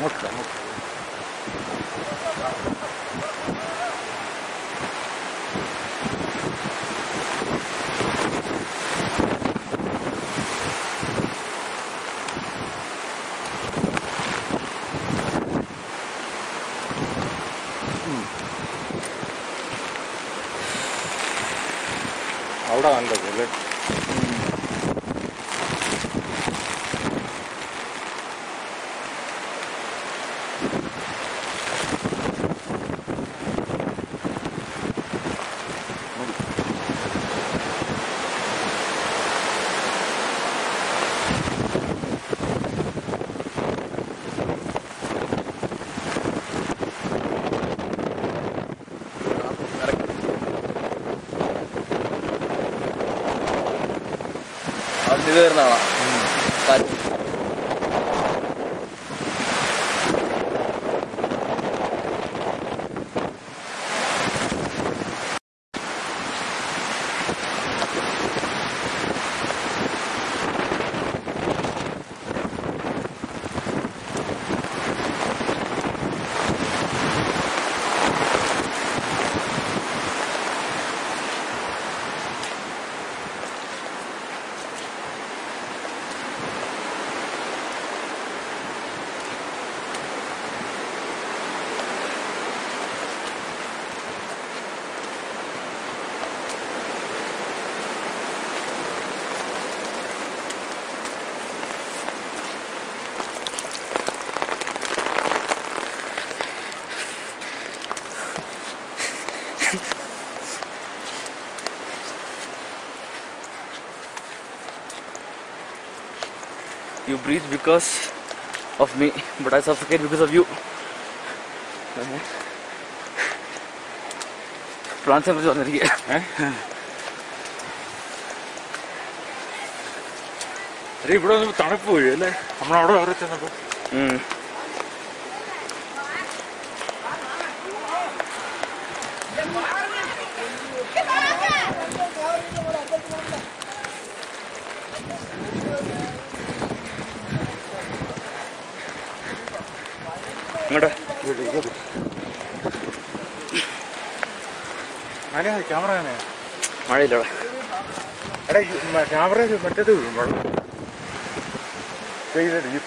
먹자, 먹자. 음. 아, 올라간다고, 원래. ഇത് കയറുന്നതാണ് You breathe because of me, but I suffocate because of you. പ്ലാൻസിനെ കുറിച്ച് പറഞ്ഞിരിക്കുക അരെ ഇവിടെ വന്നപ്പോ തണുപ്പ് പോയി അല്ലേ നമ്മളവിടെ അവിടെ ചെന്നപ്പോ ഇങ്ങോട്ട് ക്യാമറ തന്നെ മഴയില്ല അവിടെ എടാ ക്യാമറ മറ്റേത് വീഴും വെള്ളം. ചെയ്തിട്ട് ഈ